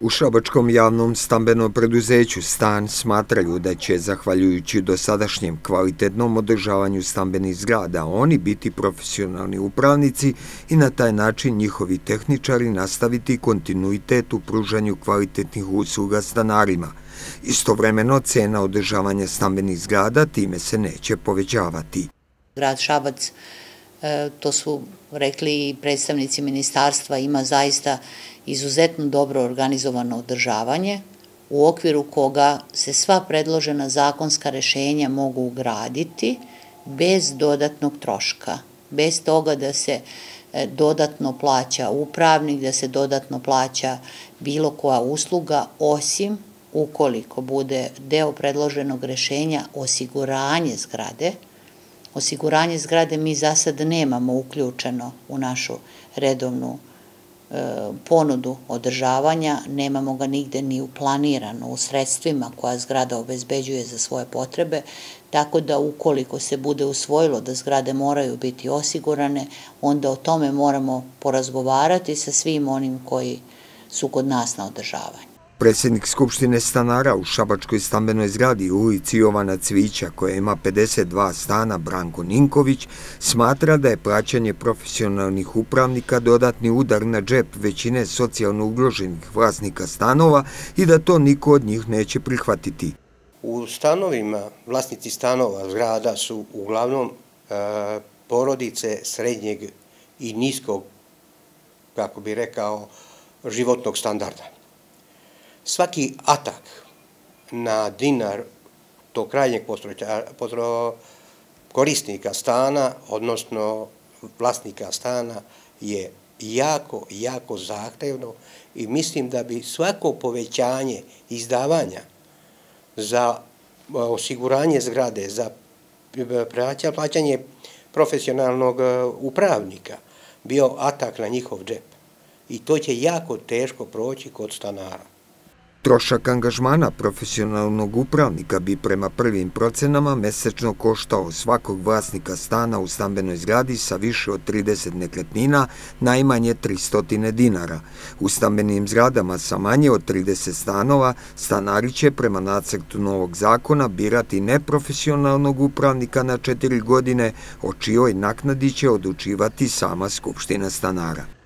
U Šabačkom javnom stambenom preduzeću Stan smatraju da će, zahvaljujući dosadašnjem kvalitetnom održavanju stambenih zgrada, oni biti profesionalni upravnici i na taj način njihovi tehničari nastaviti kontinuitet u pružanju kvalitetnih usluga stanarima. Istovremeno, cena održavanja stambenih zgrada time se neće povećavati. Grad Šabac to su rekli i predstavnici ministarstva, ima zaista izuzetno dobro organizovano održavanje u okviru koga se sva predložena zakonska rešenja mogu ugraditi bez dodatnog troška, bez toga da se e, dodatno plaća upravnik, da se dodatno plaća bilo koja usluga, osim ukoliko bude deo predloženog rešenja osiguranje zgrade, Osiguranje zgrade mi za sad nemamo uključeno u našu redovnu e, ponudu održavanja, nemamo ga nigde ni uplanirano u sredstvima koja zgrada obezbeđuje za svoje potrebe, tako da ukoliko se bude usvojilo da zgrade moraju biti osigurane, onda o tome moramo porazgovarati sa svim onim koji su kod nas na održavanju. Predsjednik Skupštine stanara u Šabačkoj stambenoj zgradi u ulici Jovana Cvića, koja ima 52 stana, Branko Ninković, smatra da je plaćanje profesionalnih upravnika dodatni udar na džep većine socijalno ugroženih vlasnika stanova i da to niko od njih neće prihvatiti. U stanovima, vlasnici stanova zgrada su uglavnom e, porodice srednjeg i niskog, kako bi rekao, životnog standarda svaki atak na dinar tog krajnjeg korisnika stana, odnosno vlasnika stana, je jako, jako zahtevno i mislim da bi svako povećanje izdavanja za osiguranje zgrade, za plaćanje profesionalnog e, upravnika bio atak na njihov džep. I to će jako teško proći kod stanara. Trošak angažmana profesionalnog upravnika bi prema prvim procenama mesečno koštao svakog vlasnika stana u stambenoj zgradi sa više od 30 nekretnina najmanje 300 dinara. U stambenim zgradama sa manje od 30 stanova stanari će prema nacrtu novog zakona birati neprofesionalnog upravnika na četiri godine, o čijoj naknadi će odučivati sama Skupština stanara.